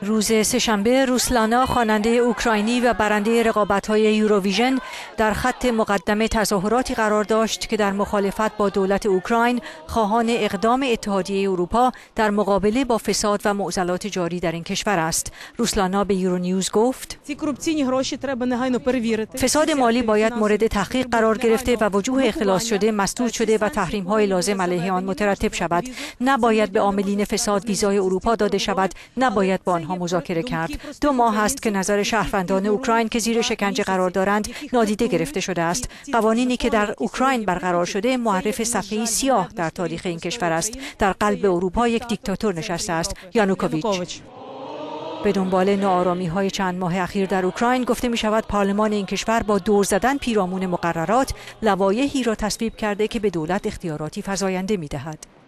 روز سهشنبه روسلانا خواننده اوکراینی و برنده رقابت‌های یوروویژن در خط مقدم تظاهراتی قرار داشت که در مخالفت با دولت اوکراین خواهان اقدام اتحادیه اروپا در مقابله با فساد و معضلات جاری در این کشور است. روسلانا به یورونیوز گفت فساد مالی باید مورد تحقیق قرار گرفته و وجوه اخلاص شده مسدود شده و تحریم های لازم علیه آن مترتب شود. نباید به عاملین فساد ویزای اروپا داده شود نباید با آنها مذاکره کرد. دو ماه است که نظر شهروندان اوکراین که زیر شکنجه قرار دارند نادیده گرفته شده است. قوانینی که در اوکراین برقرار شده معرف صفحه سیاه در تاریخ این کشور است. در قلب اروپا یک دیکتاتور نشسته است. یانوکوویچ. به دنبال نارامی های چند ماه اخیر در اوکراین گفته می شود پارلمان این کشور با دور زدن پیرامون مقررات لوایحی را تصویب کرده که به دولت اختیاراتی فزاینده می دهد.